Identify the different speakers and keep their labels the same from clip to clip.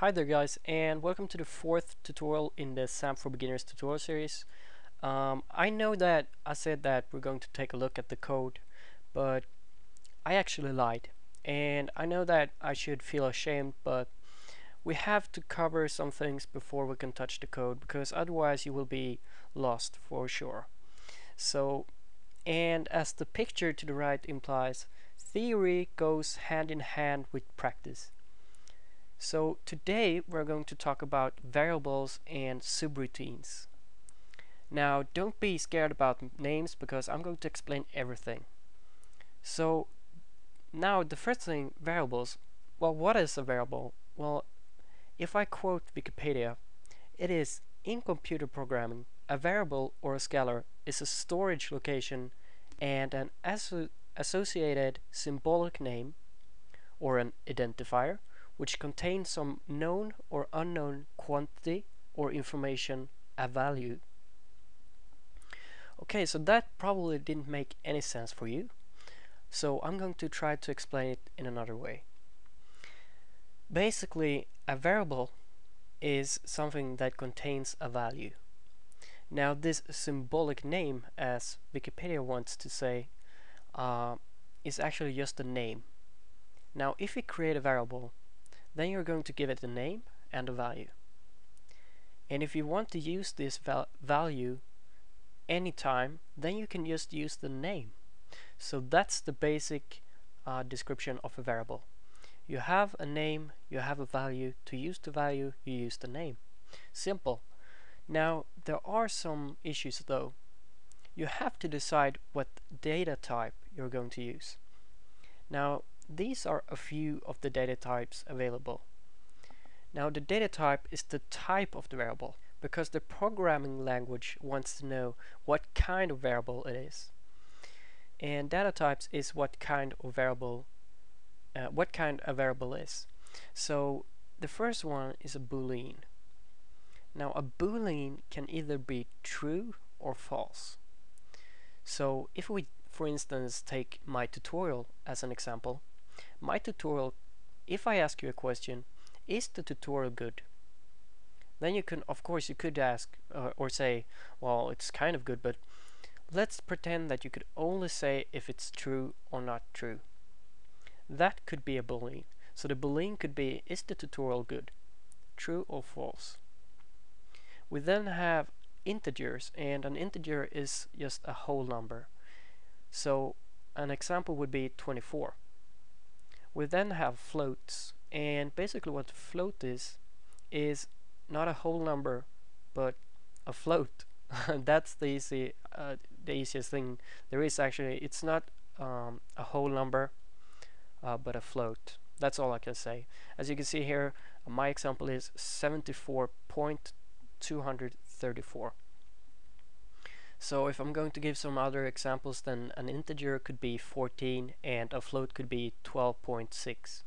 Speaker 1: Hi there guys and welcome to the fourth tutorial in the SAMP for Beginners tutorial series. Um, I know that I said that we're going to take a look at the code but I actually lied and I know that I should feel ashamed but we have to cover some things before we can touch the code because otherwise you will be lost for sure. So and as the picture to the right implies theory goes hand in hand with practice. So today we're going to talk about variables and subroutines. Now don't be scared about names because I'm going to explain everything. So now the first thing, variables. Well, what is a variable? Well, if I quote Wikipedia, it is in computer programming, a variable or a scalar is a storage location and an asso associated symbolic name or an identifier which contains some known or unknown quantity or information, a value. Okay, so that probably didn't make any sense for you. So I'm going to try to explain it in another way. Basically, a variable is something that contains a value. Now this symbolic name, as Wikipedia wants to say, uh, is actually just a name. Now if we create a variable, then you're going to give it a name and a value. And if you want to use this val value anytime, then you can just use the name. So that's the basic uh, description of a variable. You have a name, you have a value. To use the value, you use the name. Simple. Now, there are some issues though. You have to decide what data type you're going to use. Now, these are a few of the data types available. Now the data type is the type of the variable because the programming language wants to know what kind of variable it is. And data types is what kind of variable uh, what kind a variable is. So the first one is a boolean. Now a boolean can either be true or false. So if we for instance take my tutorial as an example my tutorial, if I ask you a question, is the tutorial good? Then you can, of course, you could ask uh, or say, well, it's kind of good, but let's pretend that you could only say if it's true or not true. That could be a boolean. So the boolean could be, is the tutorial good? True or false? We then have integers, and an integer is just a whole number. So an example would be 24. We then have floats, and basically what float is, is not a whole number, but a float. That's the easy, uh, the easiest thing there is actually. It's not um, a whole number, uh, but a float. That's all I can say. As you can see here, my example is 74.234. So if I'm going to give some other examples, then an integer could be 14 and a float could be 12.6.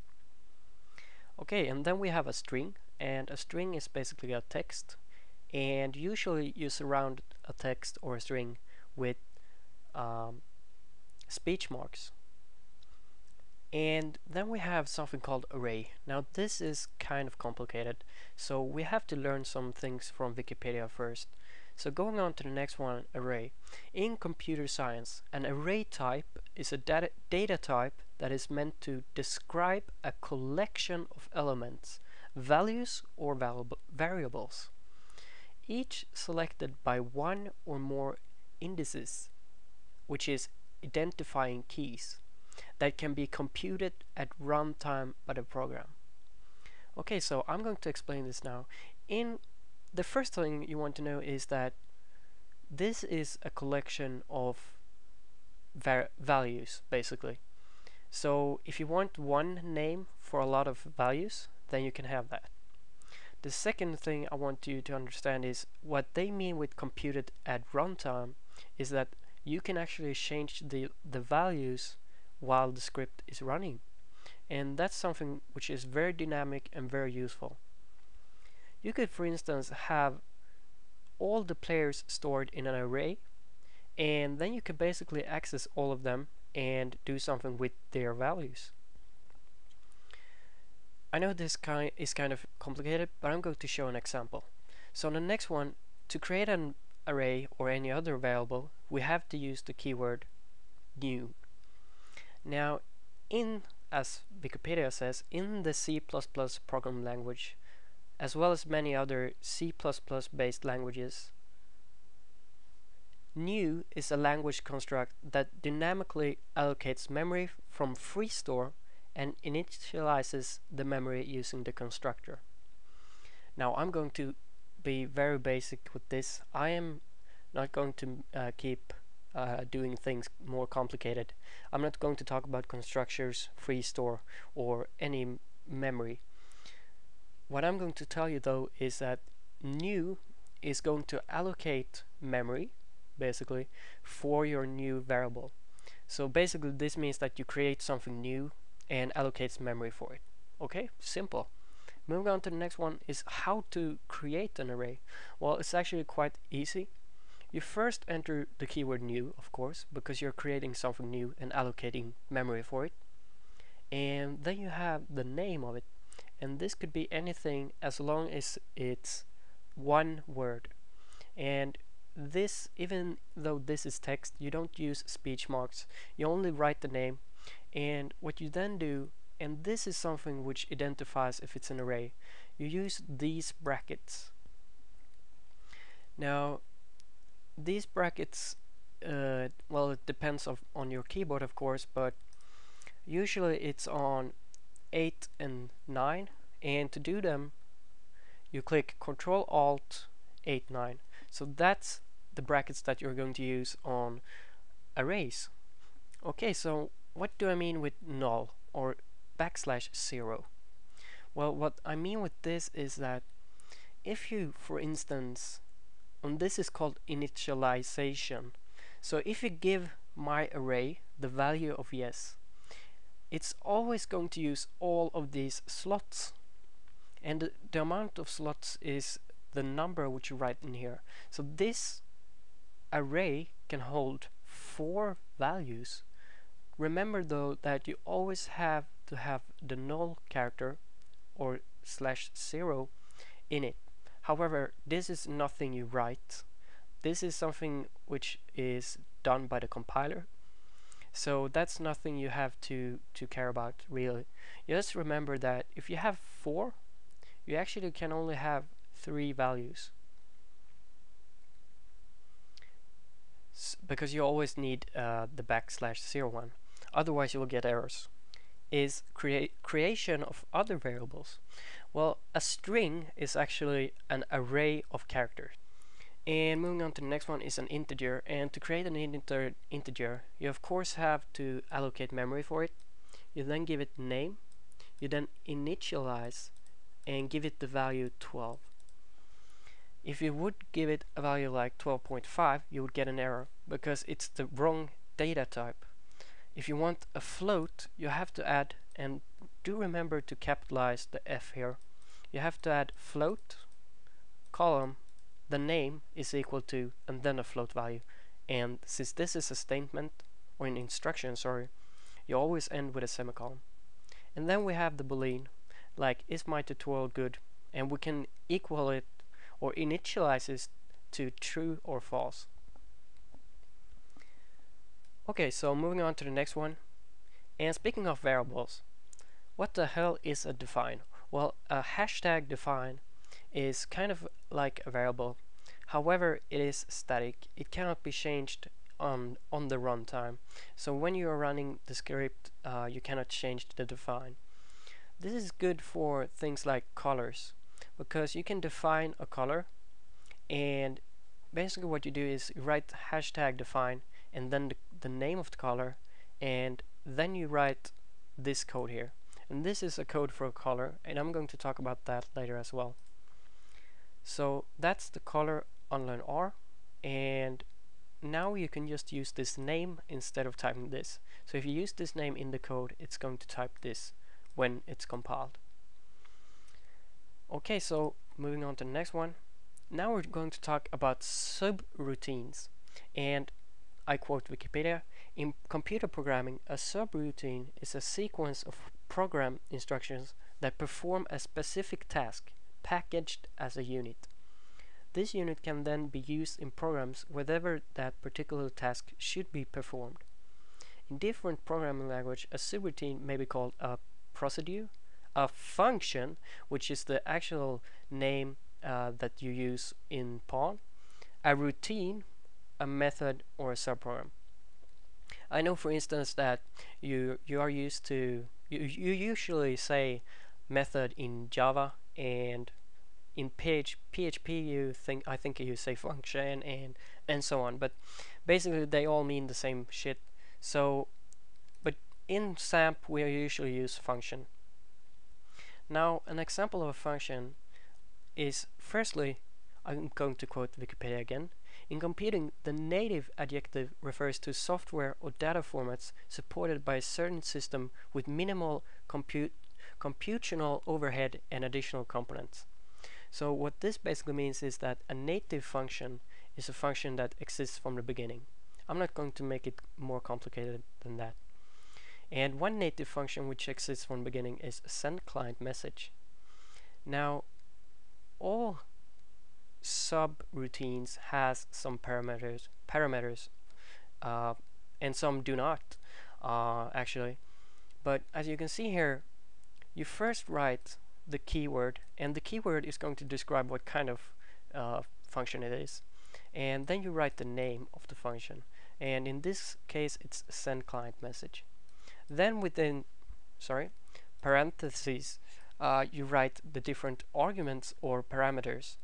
Speaker 1: Okay, and then we have a string, and a string is basically a text, and usually you surround a text or a string with um, speech marks. And then we have something called array. Now this is kind of complicated, so we have to learn some things from Wikipedia first. So going on to the next one, array. In computer science, an array type is a data, data type that is meant to describe a collection of elements, values or variables, each selected by one or more indices, which is identifying keys, that can be computed at runtime by the program. Okay, so I'm going to explain this now. In the first thing you want to know is that this is a collection of values basically. So if you want one name for a lot of values then you can have that. The second thing I want you to understand is what they mean with computed at runtime is that you can actually change the the values while the script is running. And that's something which is very dynamic and very useful you could, for instance, have all the players stored in an array, and then you can basically access all of them and do something with their values. I know this kind is kind of complicated, but I'm going to show an example. So on the next one, to create an array or any other variable, we have to use the keyword new. Now, in, as Wikipedia says, in the C++ program language, as well as many other C++ based languages, new is a language construct that dynamically allocates memory from free store and initializes the memory using the constructor. Now I'm going to be very basic with this. I am not going to uh, keep uh, doing things more complicated. I'm not going to talk about constructors, free store, or any memory. What I'm going to tell you though is that new is going to allocate memory basically for your new variable. So basically this means that you create something new and allocates memory for it. Okay, simple. Moving on to the next one is how to create an array. Well, it's actually quite easy. You first enter the keyword new, of course, because you're creating something new and allocating memory for it. And then you have the name of it. And this could be anything as long as it's one word. And this, even though this is text, you don't use speech marks. You only write the name and what you then do and this is something which identifies if it's an array you use these brackets now these brackets uh, well it depends of, on your keyboard of course but usually it's on 8 and 9 and to do them you click Control Alt 8 9 so that's the brackets that you're going to use on arrays okay so what do I mean with null or backslash zero? Well, what I mean with this is that if you, for instance, and this is called initialization. So if you give my array the value of yes, it's always going to use all of these slots. And the, amount of slots is the number which you write in here. So this array can hold four values Remember though that you always have to have the null character or slash zero in it. However, this is nothing you write. This is something which is done by the compiler. So that's nothing you have to, to care about really. Just remember that if you have four, you actually can only have three values. S because you always need uh, the backslash zero one otherwise you will get errors, is create creation of other variables. Well, a string is actually an array of characters. And moving on to the next one is an integer. And to create an inter integer, you of course have to allocate memory for it. You then give it name. You then initialize and give it the value 12. If you would give it a value like 12.5, you would get an error because it's the wrong data type if you want a float you have to add and do remember to capitalize the F here you have to add float column the name is equal to and then a float value. And since this is a statement or an instruction sorry you always end with a semicolon. And then we have the boolean. Like is my tutorial good? And we can equal it or initialize it to true or false. Okay, so moving on to the next one. And speaking of variables, what the hell is a define? Well, a hashtag define is kind of like a variable. However, it is static. It cannot be changed on on the runtime. So when you are running the script, uh, you cannot change the define. This is good for things like colors because you can define a color and basically what you do is you write hashtag define and then the, the name of the color and then you write this code here and this is a code for a color and I'm going to talk about that later as well so that's the color on line R and now you can just use this name instead of typing this. So if you use this name in the code it's going to type this when it's compiled. Okay so moving on to the next one. Now we're going to talk about subroutines. And I quote Wikipedia, in computer programming, a subroutine is a sequence of program instructions that perform a specific task packaged as a unit. This unit can then be used in programs wherever that particular task should be performed. In different programming language, a subroutine may be called a procedure, a function, which is the actual name uh, that you use in Pawn, a routine, a method, or a subprogram. I know, for instance, that you you are used to you, you usually say method in Java and in PH, PHP you think I think you say function and and so on but basically they all mean the same shit. So but in SAMP we usually use function. Now an example of a function is firstly I'm going to quote Wikipedia again. In computing the native adjective refers to software or data formats supported by a certain system with minimal compute computational overhead and additional components so what this basically means is that a native function is a function that exists from the beginning. I'm not going to make it more complicated than that. And one native function which exists from the beginning is send client message. Now, all subroutines has some parameters, parameters, uh, and some do not, uh, actually. But as you can see here, you first write the keyword and the keyword is going to describe what kind of uh, function it is and then you write the name of the function and in this case it's send client message. Then within sorry parentheses uh, you write the different arguments or parameters.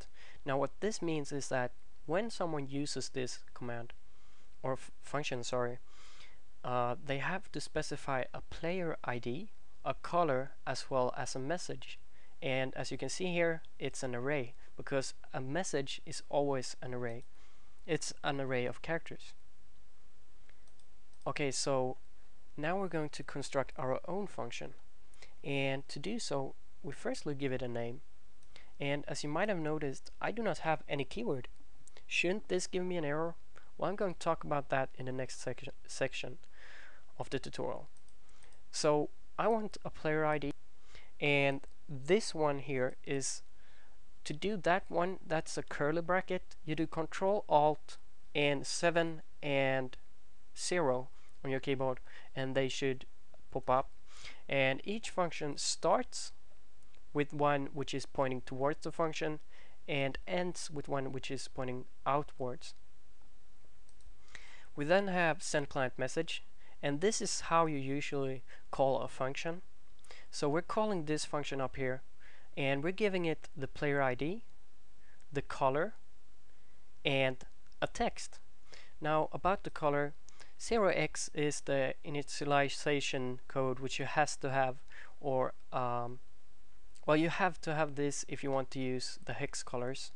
Speaker 1: Now what this means is that when someone uses this command or function sorry uh, they have to specify a player ID a color as well as a message. And as you can see here it's an array because a message is always an array. It's an array of characters. Okay so now we're going to construct our own function. And to do so we firstly give it a name. And as you might have noticed I do not have any keyword. Shouldn't this give me an error? Well I'm going to talk about that in the next section section of the tutorial. So I want a player ID and this one here is to do that one that's a curly bracket. You do control alt and 7 and 0 on your keyboard and they should pop up. And each function starts with one which is pointing towards the function and ends with one which is pointing outwards. We then have send client message and this is how you usually call a function so we're calling this function up here and we're giving it the player ID, the color, and a text. Now about the color, 0x is the initialization code which you has to have or um, well you have to have this if you want to use the hex colors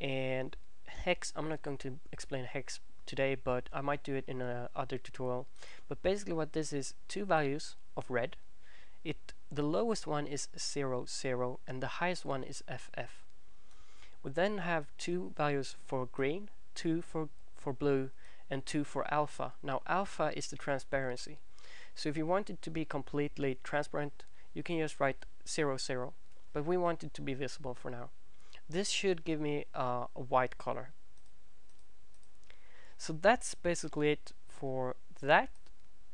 Speaker 1: and hex I'm not going to explain hex today but I might do it in another tutorial. But basically what this is two values of red. It the lowest one is 0 0 and the highest one is ff we then have two values for green two for for blue and two for alpha. Now alpha is the transparency. So if you want it to be completely transparent you can just write 0 0 but we want it to be visible for now. This should give me uh, a white color so that's basically it for that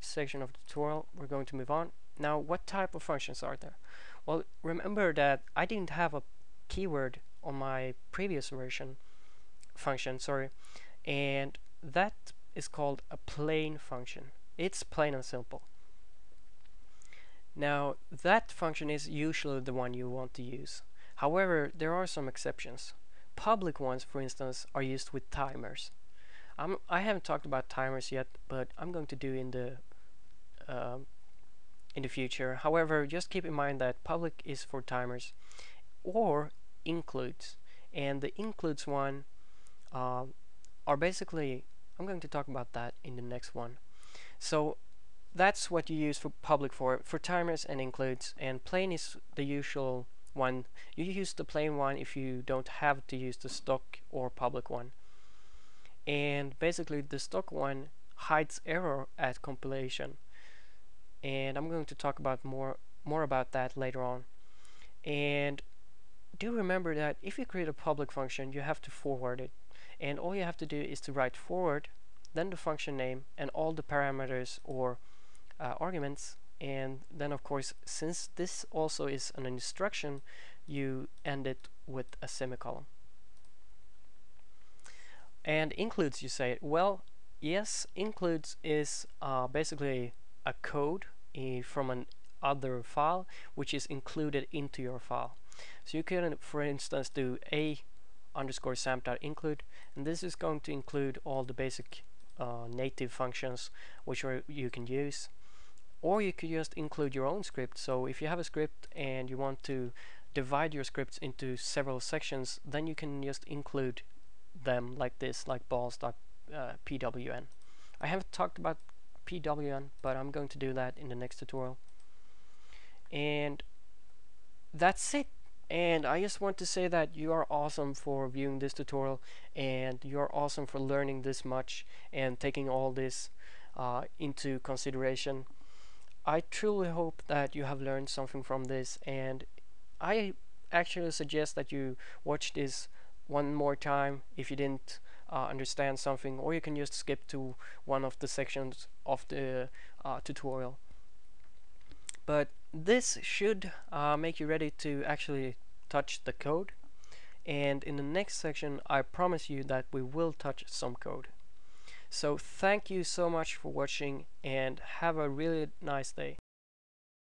Speaker 1: section of the tutorial we're going to move on now, what type of functions are there? Well, remember that I didn't have a keyword on my previous version function, sorry, and that is called a plain function. It's plain and simple. Now, that function is usually the one you want to use. However, there are some exceptions. Public ones, for instance, are used with timers. I'm, I haven't talked about timers yet, but I'm going to do in the uh, in the future. However, just keep in mind that public is for timers or includes. And the includes one uh, are basically, I'm going to talk about that in the next one. So that's what you use for public for, for timers and includes. And plain is the usual one. You use the plain one if you don't have to use the stock or public one. And basically the stock one hides error at compilation. And I'm going to talk about more more about that later on. And do remember that if you create a public function you have to forward it. And all you have to do is to write forward then the function name and all the parameters or uh, arguments. And then of course since this also is an instruction you end it with a semicolon and includes you say well yes includes is uh, basically a code uh, from an other file which is included into your file. So you can for instance do a underscore sam dot include, and this is going to include all the basic uh, native functions which are, you can use. Or you could just include your own script. So if you have a script and you want to divide your scripts into several sections then you can just include them like this like balls.pwn uh, I haven't talked about PWN but I'm going to do that in the next tutorial. And that's it. And I just want to say that you are awesome for viewing this tutorial and you are awesome for learning this much and taking all this uh, into consideration. I truly hope that you have learned something from this and I actually suggest that you watch this one more time if you didn't uh, understand something or you can just skip to one of the sections of the uh, tutorial. But this should uh, make you ready to actually touch the code. And in the next section I promise you that we will touch some code. So thank you so much for watching and have a really nice day